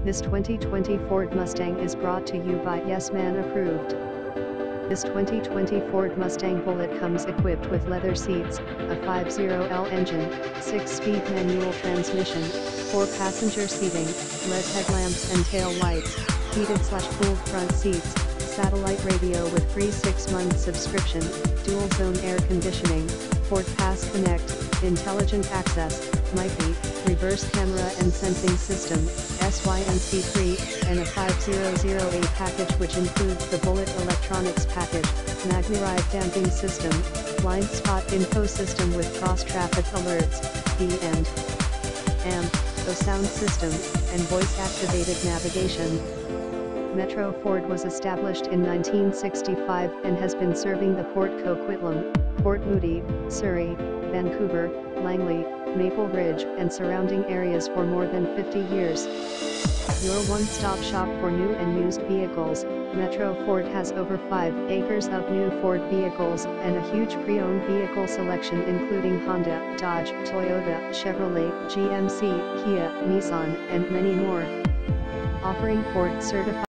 This 2020 Ford Mustang is brought to you by Yes Man Approved. This 2020 Ford Mustang Bullitt comes equipped with leather seats, a 50L engine, 6-speed manual transmission, 4-passenger seating, LED headlamps and tail lights, heated slash cooled front seats, satellite radio with free 6-month subscription, dual zone air conditioning, Ford Pass Connect, intelligent access, MIFI, reverse camera and sensing system, SYNC3, and a 5008 package which includes the Bullitt electronics package, MagneRide damping system, blind spot info system with cross traffic alerts, D and AM, a sound system, and voice activated navigation. Metro Ford was established in 1965 and has been serving the Port Coquitlam, Port Moody, Surrey, Vancouver, Langley, Maple Ridge and surrounding areas for more than 50 years. Your one-stop shop for new and used vehicles, Metro Ford has over 5 acres of new Ford vehicles and a huge pre-owned vehicle selection including Honda, Dodge, Toyota, Chevrolet, GMC, Kia, Nissan, and many more. Offering Ford certified